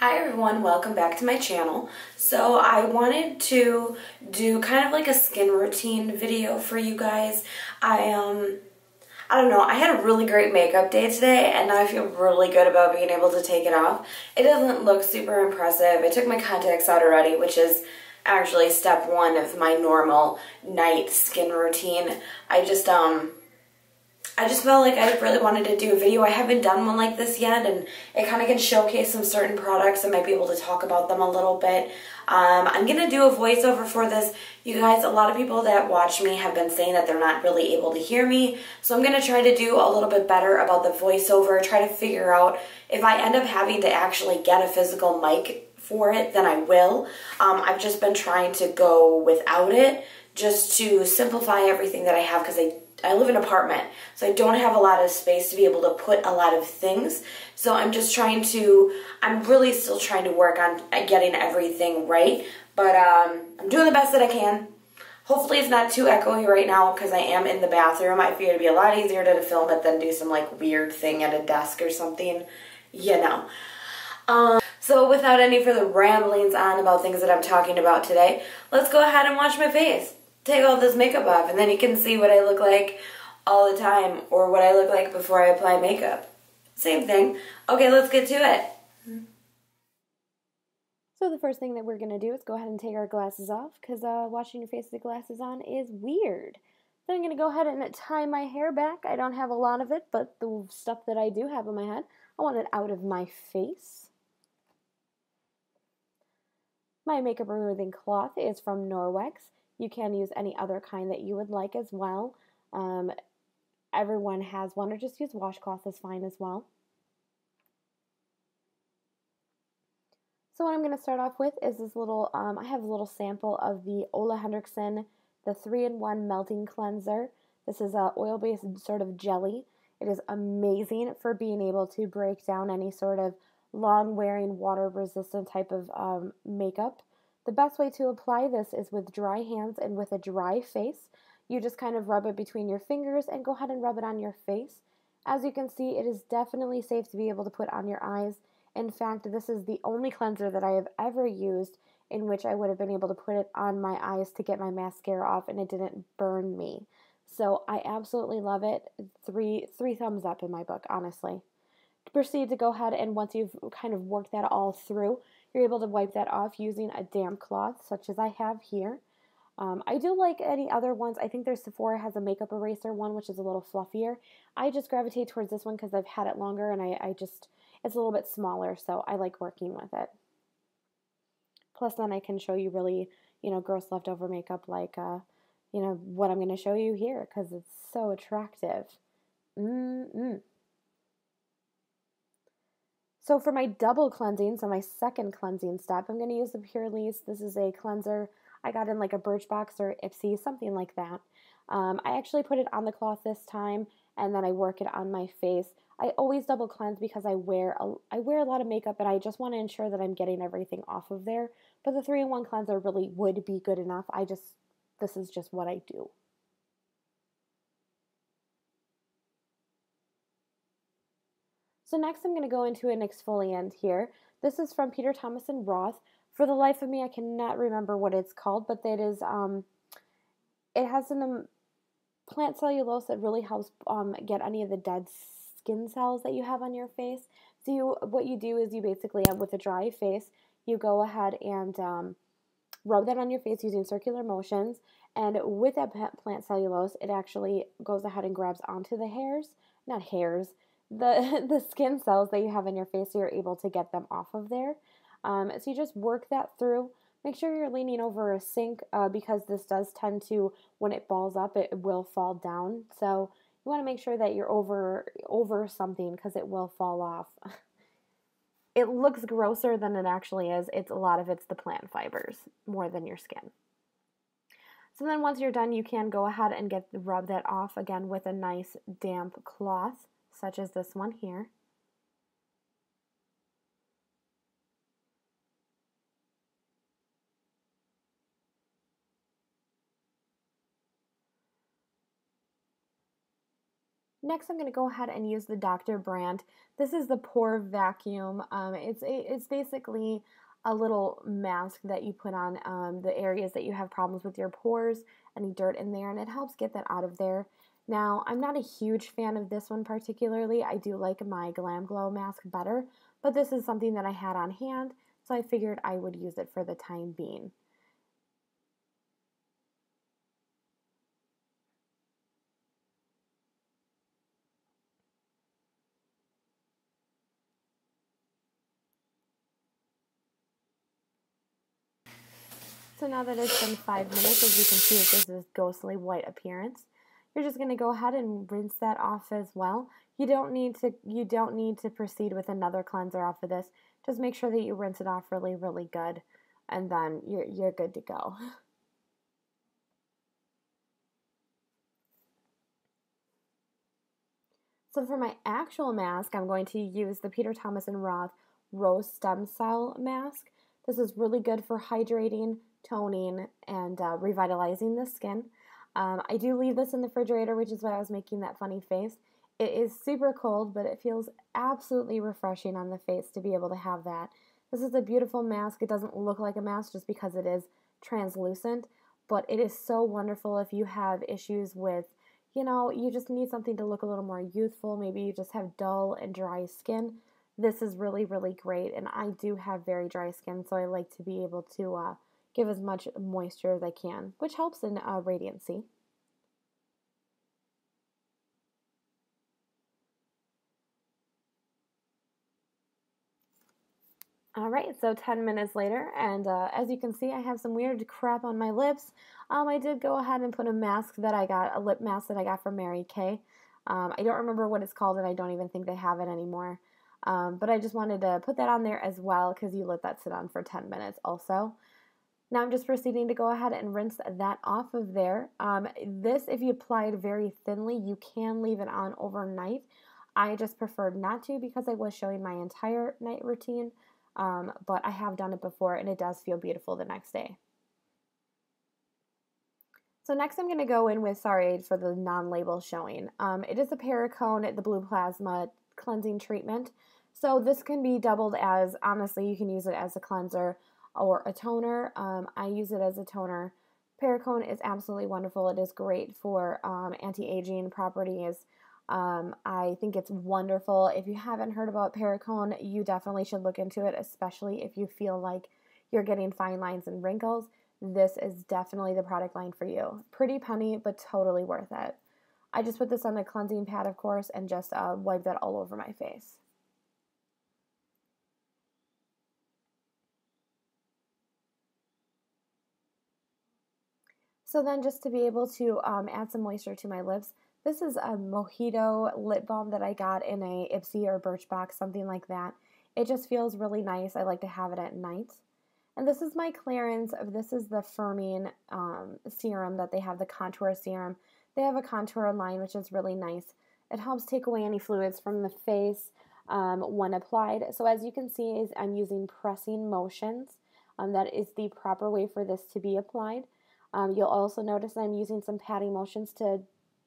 Hi everyone, welcome back to my channel. So I wanted to do kind of like a skin routine video for you guys. I um I don't know, I had a really great makeup day today and I feel really good about being able to take it off. It doesn't look super impressive. I took my contacts out already, which is actually step one of my normal night skin routine. I just um I just felt like I really wanted to do a video. I haven't done one like this yet, and it kind of can showcase some certain products. I might be able to talk about them a little bit. Um, I'm going to do a voiceover for this. You guys, a lot of people that watch me have been saying that they're not really able to hear me, so I'm going to try to do a little bit better about the voiceover, try to figure out if I end up having to actually get a physical mic for it, then I will. Um, I've just been trying to go without it just to simplify everything that I have because I I live in an apartment, so I don't have a lot of space to be able to put a lot of things. So I'm just trying to, I'm really still trying to work on getting everything right. But um, I'm doing the best that I can. Hopefully it's not too echoey right now because I am in the bathroom. I figure it'd be a lot easier to film it than do some like weird thing at a desk or something, you know. Um, so without any further ramblings on about things that I'm talking about today, let's go ahead and wash my face take all this makeup off and then you can see what I look like all the time or what I look like before I apply makeup. Same thing. Okay, let's get to it. So the first thing that we're going to do is go ahead and take our glasses off because uh, washing your face with glasses on is weird. Then I'm going to go ahead and tie my hair back. I don't have a lot of it, but the stuff that I do have on my head, I want it out of my face. My makeup removing cloth is from Norwex. You can use any other kind that you would like as well. Um, everyone has one, or just use washcloth is fine as well. So what I'm going to start off with is this little, um, I have a little sample of the Ole Henriksen, the 3-in-1 Melting Cleanser. This is a oil-based sort of jelly. It is amazing for being able to break down any sort of long-wearing, water-resistant type of um, makeup. The best way to apply this is with dry hands and with a dry face. You just kind of rub it between your fingers and go ahead and rub it on your face. As you can see, it is definitely safe to be able to put on your eyes. In fact, this is the only cleanser that I have ever used in which I would have been able to put it on my eyes to get my mascara off and it didn't burn me. So I absolutely love it. Three three thumbs up in my book, honestly. Proceed to go ahead and once you've kind of worked that all through, you're able to wipe that off using a damp cloth, such as I have here. Um, I do like any other ones. I think there's Sephora has a makeup eraser one, which is a little fluffier. I just gravitate towards this one because I've had it longer and I, I just, it's a little bit smaller, so I like working with it. Plus, then I can show you really, you know, gross leftover makeup like, uh, you know, what I'm going to show you here because it's so attractive. Mm-mm. So for my double cleansing, so my second cleansing step, I'm going to use the Purlisse. This is a cleanser I got in like a Birchbox or Ipsy, something like that. Um, I actually put it on the cloth this time, and then I work it on my face. I always double cleanse because I wear a, I wear a lot of makeup, and I just want to ensure that I'm getting everything off of there. But the three-in-one cleanser really would be good enough. I just this is just what I do. So next I'm going to go into an exfoliant here. This is from Peter Thomas and Roth. For the life of me, I cannot remember what it's called, but it is, um, it has an um, plant cellulose that really helps um, get any of the dead skin cells that you have on your face. So you, what you do is you basically, uh, with a dry face, you go ahead and um, rub that on your face using circular motions. And with that plant cellulose, it actually goes ahead and grabs onto the hairs, not hairs, the the skin cells that you have in your face, so you're able to get them off of there. Um, so you just work that through. Make sure you're leaning over a sink uh, because this does tend to, when it balls up, it will fall down. So you want to make sure that you're over over something because it will fall off. it looks grosser than it actually is. It's a lot of it's the plant fibers more than your skin. So then once you're done, you can go ahead and get rub that off again with a nice damp cloth such as this one here. Next, I'm going to go ahead and use the Dr. Brandt. This is the Pore Vacuum. Um, it's, it's basically a little mask that you put on um, the areas that you have problems with your pores, any dirt in there, and it helps get that out of there. Now, I'm not a huge fan of this one particularly. I do like my Glam Glow mask better, but this is something that I had on hand, so I figured I would use it for the time being. So now that it's been five minutes, as you can see, it gives this ghostly white appearance. You're just going to go ahead and rinse that off as well. You don't need to you don't need to proceed with another cleanser off of this. Just make sure that you rinse it off really, really good, and then you're you're good to go. So for my actual mask, I'm going to use the Peter Thomas and Roth Rose Stem Cell Mask. This is really good for hydrating, toning, and uh, revitalizing the skin. Um, I do leave this in the refrigerator, which is why I was making that funny face. It is super cold, but it feels absolutely refreshing on the face to be able to have that. This is a beautiful mask. It doesn't look like a mask just because it is translucent, but it is so wonderful if you have issues with, you know, you just need something to look a little more youthful. Maybe you just have dull and dry skin. This is really, really great, and I do have very dry skin, so I like to be able to uh, give as much moisture as I can, which helps in uh, radiancy. Alright, so 10 minutes later, and uh, as you can see, I have some weird crap on my lips. Um, I did go ahead and put a mask that I got, a lip mask that I got from Mary Kay. Um, I don't remember what it's called, and I don't even think they have it anymore. Um, but I just wanted to put that on there as well because you let that sit on for 10 minutes also. Now I'm just proceeding to go ahead and rinse that off of there. Um, this, if you apply it very thinly, you can leave it on overnight. I just preferred not to because I was showing my entire night routine, um, but I have done it before and it does feel beautiful the next day. So next I'm going to go in with Sorry for the non-label showing. Um, it is a Perricone, the Blue Plasma cleansing treatment. So this can be doubled as, honestly, you can use it as a cleanser or a toner. Um, I use it as a toner. Perricone is absolutely wonderful. It is great for um, anti-aging properties. Um, I think it's wonderful. If you haven't heard about Perricone, you definitely should look into it, especially if you feel like you're getting fine lines and wrinkles. This is definitely the product line for you. Pretty penny, but totally worth it. I just put this on the cleansing pad, of course, and just uh, wipe that all over my face. So then just to be able to um, add some moisture to my lips, this is a Mojito lip balm that I got in a Ipsy or Birchbox, something like that. It just feels really nice. I like to have it at night. And this is my Clarins. This is the firming um, serum that they have, the contour serum. They have a contour line, which is really nice. It helps take away any fluids from the face um, when applied. So as you can see, is I'm using pressing motions. Um, that is the proper way for this to be applied. Um, you'll also notice I'm using some patting motions to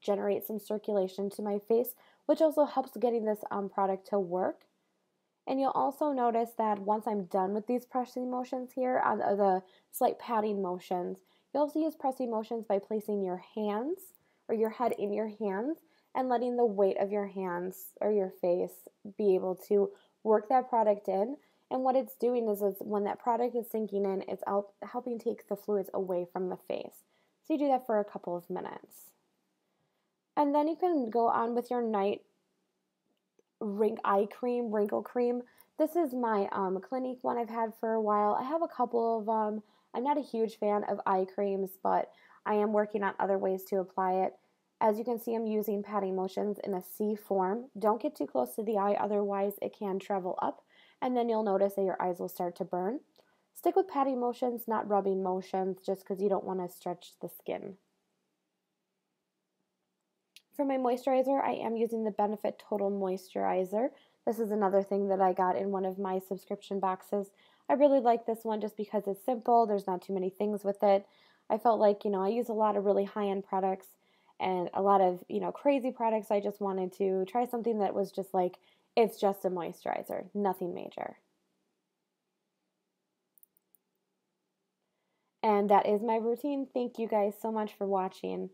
generate some circulation to my face, which also helps getting this um, product to work. And you'll also notice that once I'm done with these pressing motions here, on uh, the slight patting motions, you'll also use pressing motions by placing your hands or your head in your hands and letting the weight of your hands or your face be able to work that product in and what it's doing is, is when that product is sinking in, it's help, helping take the fluids away from the face. So you do that for a couple of minutes. And then you can go on with your night wrinkle eye cream, wrinkle cream. This is my um, Clinique one I've had for a while. I have a couple of um, I'm not a huge fan of eye creams, but I am working on other ways to apply it. As you can see, I'm using patting motions in a C form. Don't get too close to the eye, otherwise it can travel up and then you'll notice that your eyes will start to burn. Stick with patting motions, not rubbing motions, just because you don't want to stretch the skin. For my moisturizer, I am using the Benefit Total Moisturizer. This is another thing that I got in one of my subscription boxes. I really like this one just because it's simple, there's not too many things with it. I felt like, you know, I use a lot of really high end products and a lot of, you know, crazy products. I just wanted to try something that was just like, it's just a moisturizer, nothing major. And that is my routine. Thank you guys so much for watching.